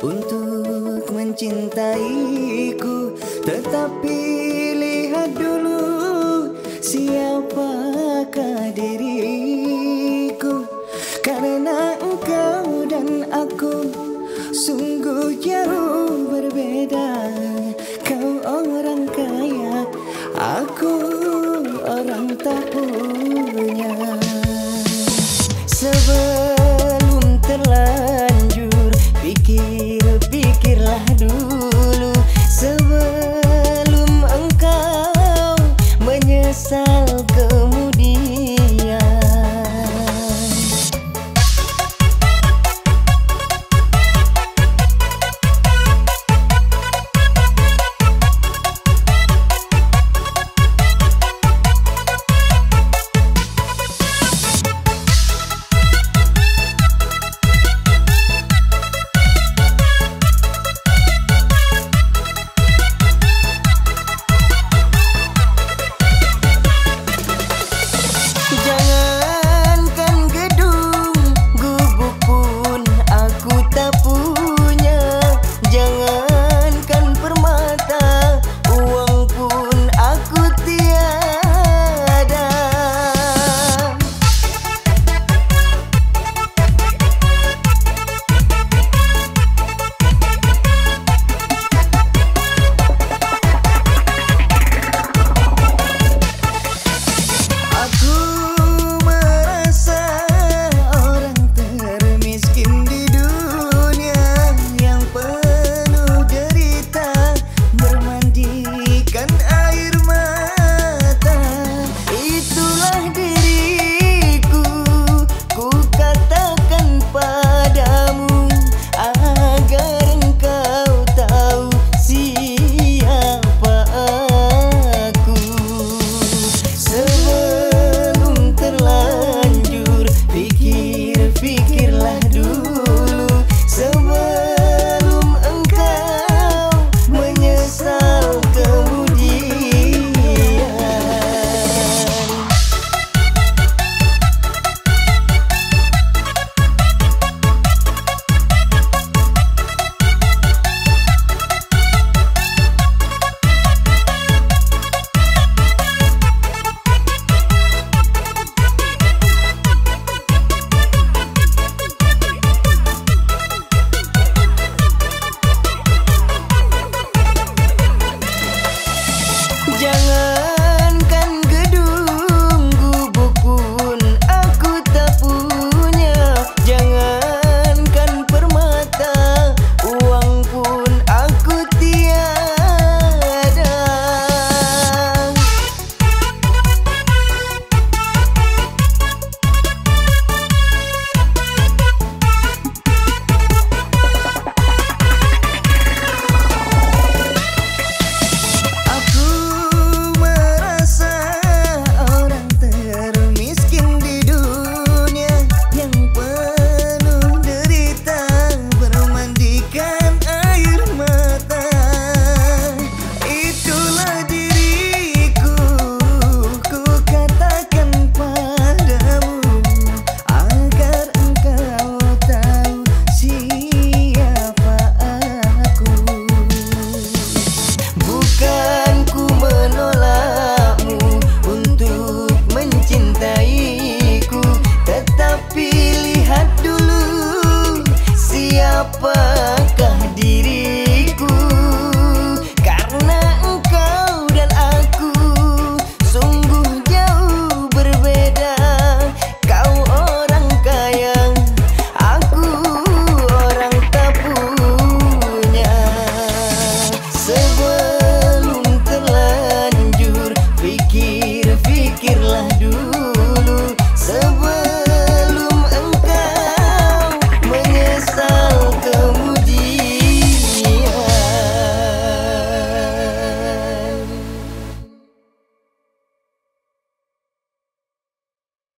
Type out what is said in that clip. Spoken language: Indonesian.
untuk mencintaiku Tetapi lihat dulu siapakah diriku Karena engkau dan aku sungguh jauh berbeda Kau orang kaya, aku orang takut.